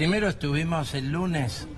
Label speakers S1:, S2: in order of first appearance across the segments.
S1: primero estuvimos el lunes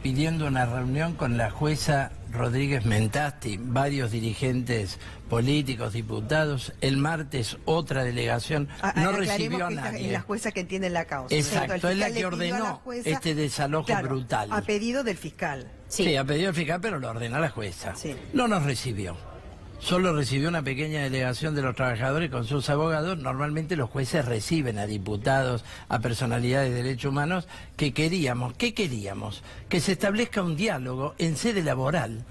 S1: pidiendo una reunión con la jueza Rodríguez Mentasti, varios dirigentes políticos, diputados. El martes otra delegación
S2: A- a-
S1: no recibió a nadie.
S2: Es la jueza que entiende la causa.
S1: Exacto, es la que
S2: a la
S1: ordenó
S2: jueza-
S1: este desalojo
S2: Claro,
S1: brutal.
S2: A pedido del fiscal.
S1: Sí. ha pedido el fiscal, pero lo ordenó la jueza.
S2: Sí.
S1: No nos recibió. Solo recibió una pequeña delegación de los trabajadores con sus abogados. Normalmente los jueces reciben a diputados, a personalidades de derechos humanos que queríamos. ¿Qué queríamos? Que se establezca un diálogo en sede laboral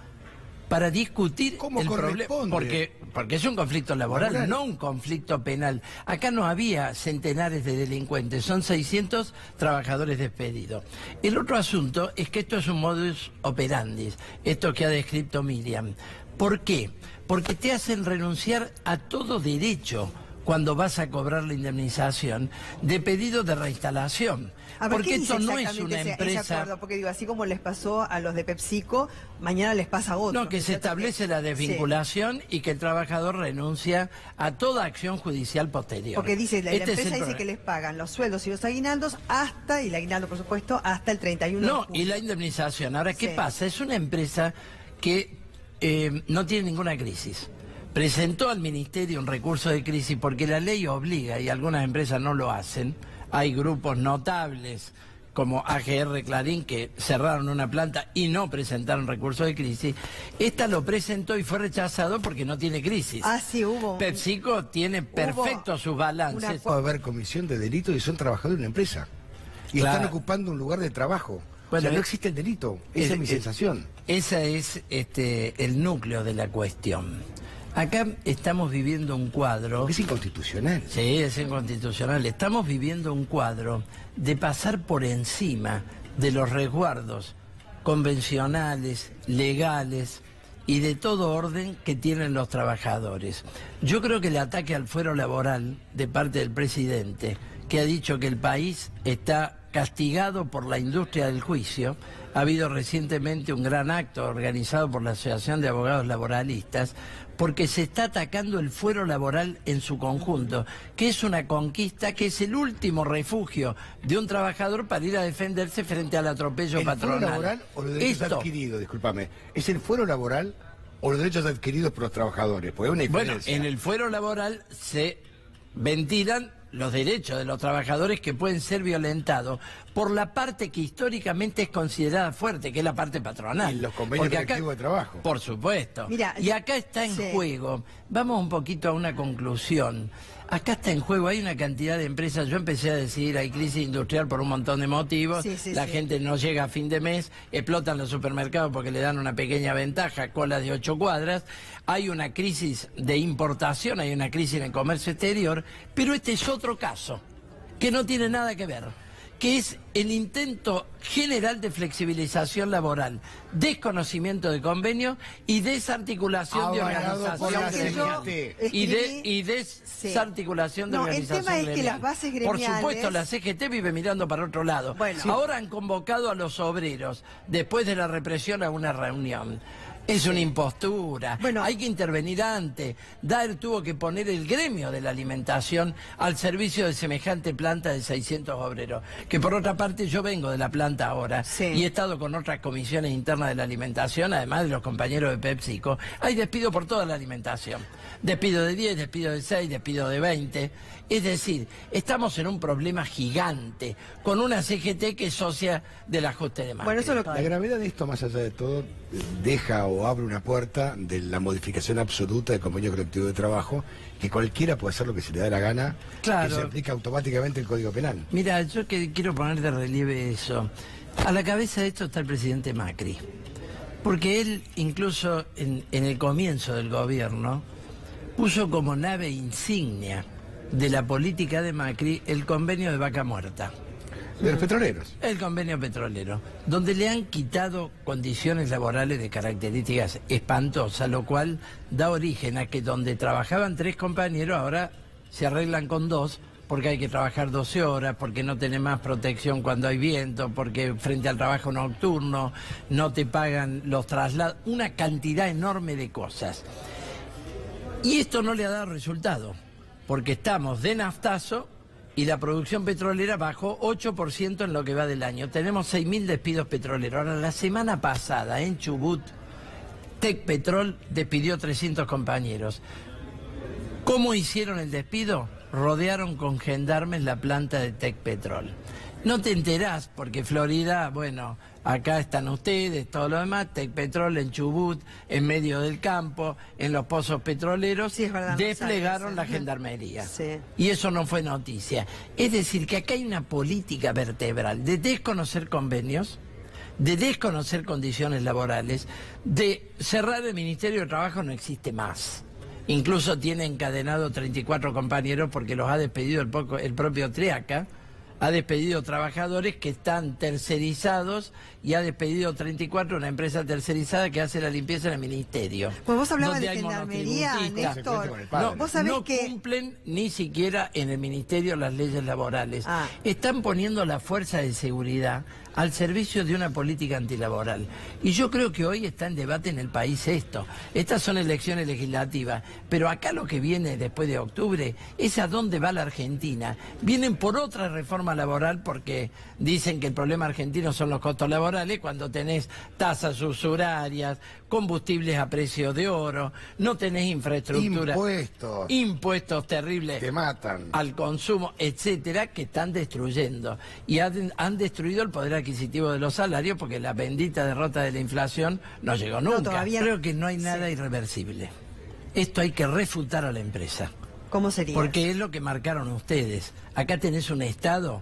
S1: para discutir
S3: ¿Cómo
S1: el problema. Porque, porque es un conflicto laboral,
S3: Laboral.
S1: no un conflicto penal. Acá no había centenares de delincuentes, son 600 trabajadores despedidos. El otro asunto es que esto es un modus operandi, esto que ha descrito Miriam. ¿Por qué? Porque te hacen renunciar a todo derecho cuando vas a cobrar la indemnización de pedido de reinstalación.
S2: Ver,
S1: porque
S2: ¿qué
S1: esto no es una
S2: ese- ese
S1: empresa...
S2: acuerdo? Porque digo, así como les pasó a los de PepsiCo, mañana les pasa a otros.
S1: No, que se establece la
S2: Sí.
S1: desvinculación y que el trabajador renuncia a toda acción judicial posterior.
S2: Porque dice, la,
S1: Este
S2: empresa dice que les pagan los sueldos y los aguinaldos hasta, y el aguinaldo por supuesto, hasta el 31 de
S1: No, y la indemnización. Ahora, ¿qué
S2: Sí.
S1: pasa? Es una empresa que eh, no tiene ninguna crisis. Presentó al Ministerio un recurso de crisis porque la ley obliga, y algunas empresas no lo hacen. Hay grupos notables como AGR Clarín que cerraron una planta y no presentaron recurso de crisis. Esta lo presentó y fue rechazado porque no tiene crisis.
S2: Ah, sí, hubo.
S1: PepsiCo tiene perfectos sus balances.
S2: una-
S3: Puede haber comisión de delito y son trabajadores de una empresa. Y
S1: Claro.
S3: están ocupando un lugar de trabajo.
S1: Bueno,
S3: o sea, no
S1: eh,
S3: existe el delito. Esa es mi sensación.
S1: Ese es este, el núcleo de la cuestión. Acá estamos viviendo un cuadro.
S3: Es inconstitucional.
S1: Sí, es inconstitucional. Estamos viviendo un cuadro de pasar por encima de los resguardos convencionales, legales y de todo orden que tienen los trabajadores. Yo creo que el ataque al fuero laboral de parte del presidente, que ha dicho que el país está castigado por la industria del juicio, ha habido recientemente un gran acto organizado por la Asociación de Abogados Laboralistas, porque se está atacando el fuero laboral en su conjunto, que es una conquista, que es el último refugio de un trabajador para ir a defenderse frente al atropello
S3: ¿El fuero
S1: patronal.
S3: laboral o los derechos
S1: Esto,
S3: adquiridos? Discúlpame. ¿Es el fuero laboral o los derechos adquiridos por los trabajadores? Hay una
S1: bueno, en el fuero laboral se ventilan los derechos de los trabajadores que pueden ser violentados por la parte que históricamente es considerada fuerte, que es la parte patronal.
S3: Y los convenios colectivos de trabajo.
S1: Por supuesto.
S2: Mira,
S1: y acá está en
S2: sí.
S1: juego, vamos un poquito a una conclusión. Acá está en juego, hay una cantidad de empresas, yo empecé a decir, hay crisis industrial por un montón de motivos,
S2: Sí, sí,
S1: la
S2: sí.
S1: gente no llega a fin de mes, explotan los supermercados porque le dan una pequeña ventaja, colas de ocho cuadras, hay una crisis de importación, hay una crisis en el comercio exterior, pero este es otro caso, que no tiene nada que ver, que es el intento general de flexibilización laboral, desconocimiento de convenio y desarticulación de
S3: Avalado por
S1: organización gremial. Y, de, y desarticulación de
S2: No, el
S1: organización
S2: tema es que las bases
S1: Por
S2: gremiales-
S1: supuesto, la CGT vive mirando para otro lado.
S2: Bueno. Sí.
S1: Ahora han convocado a los obreros, después de la represión, a una reunión. Es una impostura.
S2: Bueno.
S1: Hay que intervenir antes. Daer tuvo que poner el gremio de la alimentación al servicio de semejante planta de 600 obreros. Que por otra parte yo vengo de la planta ahora
S2: Sí.
S1: y he estado con otras comisiones internas de la alimentación, además de los compañeros de PepsiCo. Hay despido por toda la alimentación. Despido de 10, despido de 6, despido de 20. Es decir, estamos en un problema gigante con una CGT que es socia del ajuste de Macri.
S2: Bueno, eso es lo
S3: La gravedad de esto, más allá de todo, deja o abre una puerta de la modificación absoluta del convenio colectivo de trabajo, que cualquiera puede hacer lo que se le da la gana,
S1: Claro.
S3: que se aplica automáticamente el Código Penal.
S1: Mira, yo que quiero poner de relieve eso. A la cabeza de esto está el presidente Macri. Porque él, incluso en, en el comienzo del gobierno, puso como nave insignia de la política de Macri el convenio de vaca muerta.
S3: De los petroleros.
S1: El convenio petrolero, donde le han quitado condiciones laborales de características espantosas, lo cual da origen a que donde trabajaban tres compañeros ahora se arreglan con dos, porque hay que trabajar 12 horas, porque no tenés más protección cuando hay viento, porque frente al trabajo nocturno no te pagan los traslados, una cantidad enorme de cosas. Y esto no le ha dado resultado, porque estamos de naftazo y la producción petrolera bajó 8% en lo que va del año. Tenemos 6.000 despidos petroleros. Ahora, la semana pasada en Chubut, Tec Petrol despidió 300 compañeros. ¿Cómo hicieron el despido? Rodearon con gendarmes la planta de Tec Petrol. No te enterás porque Florida, bueno, acá están ustedes, todo lo demás, Tec Petrol en Chubut, en medio del campo, en los pozos petroleros,
S2: Sí, no
S1: desplegaron
S2: sabes.
S1: la gendarmería.
S2: Sí.
S1: Y eso no fue noticia. Es decir, que acá hay una política vertebral de desconocer convenios, de desconocer condiciones laborales, de cerrar el Ministerio de Trabajo no existe más. Incluso tiene encadenado 34 compañeros porque los ha despedido el, poco- el propio Triaca, ha despedido trabajadores que están tercerizados y ha despedido 34 una empresa tercerizada que hace la limpieza en el Ministerio.
S2: Pues vos hablabas
S1: donde
S2: de
S1: hay
S2: gendarmería. Néstor.
S1: No,
S2: Vos sabés
S1: no
S2: que...
S1: cumplen ni siquiera en el Ministerio las leyes laborales.
S2: Ah.
S1: Están poniendo la fuerza de seguridad al servicio de una política antilaboral. Y yo creo que hoy está en debate en el país esto. Estas son elecciones legislativas, pero acá lo que viene después de octubre es a dónde va la Argentina. Vienen por otra reforma laboral porque dicen que el problema argentino son los costos laborales cuando tenés tasas usurarias, combustibles a precio de oro, no tenés infraestructura.
S3: Impuestos.
S1: Impuestos terribles
S3: Te matan.
S1: al consumo, etcétera, que están destruyendo. Y han, han destruido el poder adquisitivo de los salarios porque la bendita derrota de la inflación no llegó
S2: No,
S1: nunca.
S2: todavía-
S1: Creo que no hay nada irreversible. Esto hay que refutar a la empresa.
S2: ¿Cómo sería?
S1: Porque es lo que marcaron ustedes. Acá tenés un Estado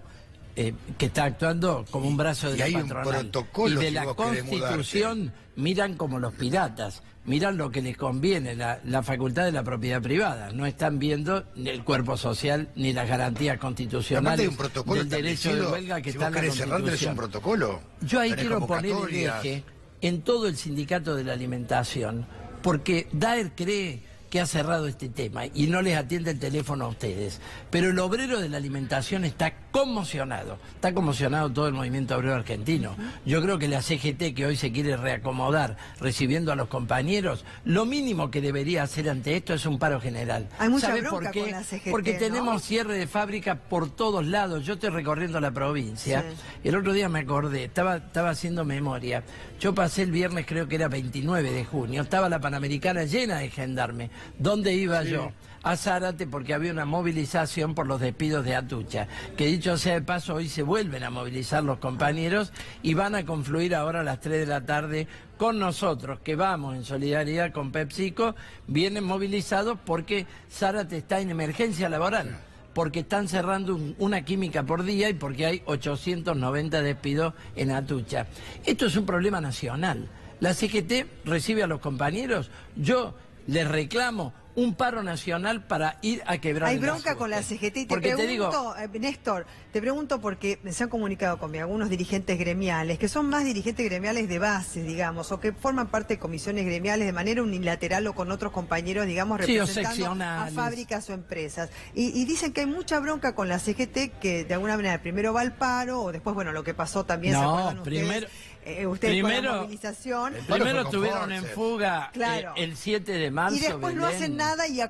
S1: eh, que está actuando como un brazo de
S3: Y
S1: la
S3: hay un
S1: patronal.
S3: protocolo
S1: y de la Constitución miran como los piratas. Miran lo que les conviene, la, la facultad de la propiedad privada. No están viendo ni el cuerpo social ni las garantías constitucionales
S3: un protocolo
S1: del derecho de huelga que
S3: si
S1: está en la
S3: tenés un
S1: Constitución.
S3: protocolo.
S1: Yo ahí
S3: Tenés
S1: quiero poner el eje en todo el sindicato de la alimentación, porque Daer cree que ha cerrado este tema y no les atiende el teléfono a ustedes. Pero el obrero de la alimentación está conmocionado, está conmocionado todo el movimiento obrero argentino. Yo creo que la CGT que hoy se quiere reacomodar recibiendo a los compañeros, lo mínimo que debería hacer ante esto es un paro general.
S2: Hay mucha
S1: ¿Sabe por qué?
S2: con la CGT,
S1: Porque
S2: ¿no?
S1: tenemos cierre de fábrica por todos lados. Yo estoy recorriendo la provincia.
S2: Sí.
S1: El otro día me acordé, estaba, estaba haciendo memoria. Yo pasé el viernes, creo que era 29 de junio, estaba la Panamericana llena de gendarmes. ¿Dónde iba yo? A Zárate porque había una movilización por los despidos de Atucha. Que dicho sea de paso, hoy se vuelven a movilizar los compañeros y van a confluir ahora a las 3 de la tarde con nosotros, que vamos en solidaridad con PepsiCo, vienen movilizados porque Zárate está en emergencia laboral porque están cerrando un- una química por día y porque hay 890 despidos en Atucha. Esto es un problema nacional. La CGT recibe a los compañeros, yo les reclamo un paro nacional para ir a quebrar
S2: Hay bronca con la CGT y te
S1: Porque te digo,
S2: pregunto, eh, Néstor, te pregunto porque se han comunicado conmigo algunos dirigentes gremiales, que son más dirigentes gremiales de base, digamos, o que forman parte de comisiones gremiales de manera unilateral o con otros compañeros, digamos,
S1: Sí,
S2: representando a fábricas o empresas. Y, y dicen que hay mucha bronca con la CGT, que de alguna manera primero va al paro, o después, bueno, lo que pasó también, ¿se
S1: No,
S2: acuerdan ustedes?
S1: primero-
S2: Eh, ustedes con la
S1: primero-
S2: movilización.
S1: Primero estuvieron en fuga eh,
S2: Claro.
S1: el 7 de marzo.
S2: Y después no
S1: Belén.
S2: hacen nada y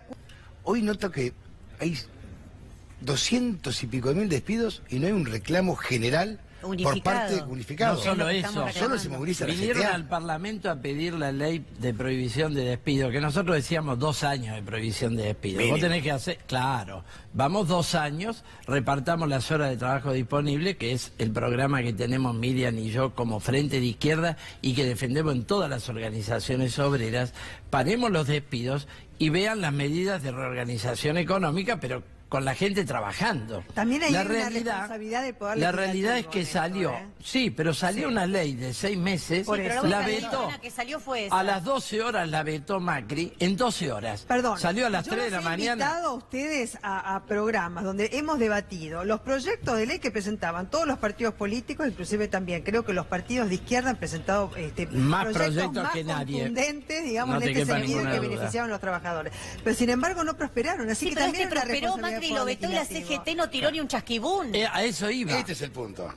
S3: Hoy noto que hay 200 y pico de mil despidos y no hay un reclamo general por
S4: Unificado.
S3: parte unificado.
S1: No solo eso.
S3: Solo se moviliza
S1: Vinieron
S3: CTA.
S1: al Parlamento a pedir la ley de prohibición de despido, que nosotros decíamos dos años de prohibición de despido.
S3: Mínimo.
S1: Vos tenés que hacer, claro, vamos dos años, repartamos las horas de trabajo disponibles, que es el programa que tenemos Miriam y yo como Frente de Izquierda y que defendemos en todas las organizaciones obreras, paremos los despidos y vean las medidas de reorganización económica, pero con la gente trabajando.
S2: También hay
S1: la
S2: una
S1: realidad,
S2: responsabilidad del Poder
S1: La realidad es que
S2: esto,
S1: salió,
S2: ¿eh?
S1: sí, pero salió una ley de seis meses,
S2: Por
S4: Sí, pero
S2: eso.
S4: la
S1: vetó.
S4: que salió fue esa.
S1: A las 12 horas la vetó Macri, en 12 horas.
S2: Perdón.
S1: Salió a las
S2: yo
S1: 3 de la
S2: he
S1: mañana.
S2: invitado a ustedes a, a programas donde hemos debatido los proyectos de ley que presentaban todos los partidos políticos, inclusive también creo que los partidos de izquierda han presentado este,
S1: Más
S2: proyectos
S1: proyectos
S2: más
S1: que nadie.
S2: contundentes, digamos,
S1: No
S2: en
S1: te
S2: este sentido que
S1: duda.
S2: beneficiaban a los trabajadores. Pero sin embargo no prosperaron, así
S4: Sí,
S2: que también es una
S4: prosperó,
S2: responsabilidad
S4: Macri lo vetó y la. CGT no tiró ni un chasquibún.
S1: Eh, a eso iba.
S3: Este es el punto.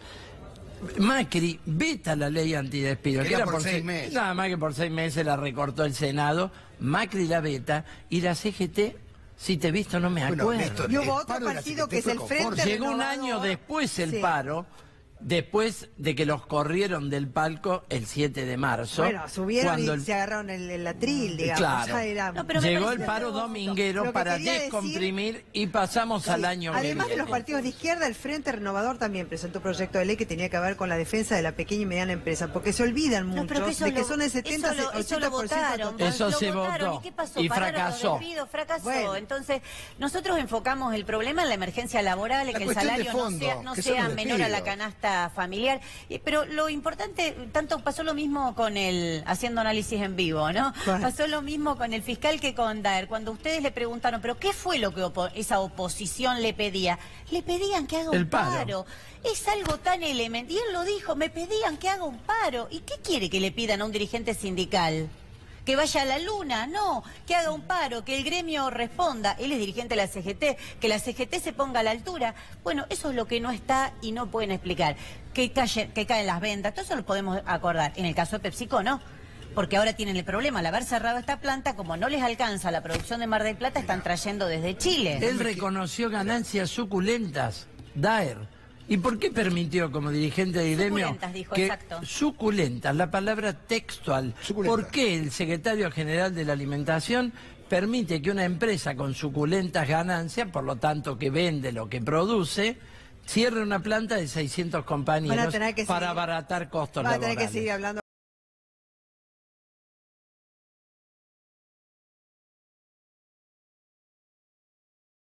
S1: Macri veta la ley antidespido.
S3: Que
S1: que
S3: era por seis
S1: se-
S3: meses.
S1: Nada más que por seis meses la recortó el Senado. Macri la veta y la CGT Si te he visto no me
S3: Bueno,
S1: acuerdo.
S3: Néstor,
S2: Y hubo otro partido que es el Frente.
S1: Llegó un año después el
S2: Sí.
S1: paro, después de que los corrieron del palco el 7 de marzo.
S2: Bueno, subieron
S1: cuando
S2: y
S1: el-
S2: se agarraron el, el atril, digamos.
S1: Claro.
S2: ya era-
S4: No, pero me
S1: Llegó el paro dominguero para
S2: decir-
S1: descomprimir y pasamos al año
S2: Además de los partidos de izquierda, el Frente Renovador también presentó un proyecto de ley que tenía que ver con la defensa de la pequeña y mediana empresa, porque se olvidan
S4: No,
S2: muchos
S4: eso
S2: de que
S4: lo-
S2: son el 70,
S4: eso lo, eso
S2: 80%
S4: lo votaron.
S1: Eso
S4: lo
S1: se
S4: votaron.
S1: votó.
S4: ¿Y qué pasó?
S1: Y
S4: Pararon los
S1: fracasó.
S4: despidos, fracasó.
S2: Bueno.
S4: Entonces, nosotros enfocamos el problema en la emergencia laboral, en
S3: La
S4: que el salario no sea, no menor a la
S3: despidos.
S4: Familiar. Pero lo importante, tanto pasó lo mismo con el, haciendo análisis en vivo, ¿no? Pasó lo mismo con el fiscal que con Daer. Cuando ustedes le preguntaron, ¿pero qué fue lo que opo- esa oposición le pedía? Le pedían que haga un
S1: paro.
S4: paro. Es algo tan elemental. Y él lo dijo, me pedían que haga un paro. ¿Y qué quiere que le pidan a un dirigente sindical? Que vaya a la luna, no, que haga un paro, que el gremio responda. Él es dirigente de la CGT, que la CGT se ponga a la altura. Bueno, eso es lo que no está y no pueden explicar. Que, calle- que caen las ventas, todo eso lo podemos acordar. En el caso de PepsiCo, no. Porque ahora tienen el problema, al haber cerrado esta planta, como no les alcanza la producción de Mar del Plata, están trayendo desde Chile.
S1: Él reconoció ganancias suculentas, Daer. ¿Y por qué permitió como dirigente de
S4: Suculentas, dijo,
S1: que
S4: exacto.
S1: suculentas, la palabra textual?
S3: Suculentas.
S1: ¿Por qué el secretario general de la alimentación permite que una empresa con suculentas ganancias, por lo tanto que vende lo que produce, cierre una planta de 600 compañeros
S2: que
S1: para
S2: seguir-
S1: abaratar costos
S2: Va a tener que
S1: laborales?
S2: seguir hablando.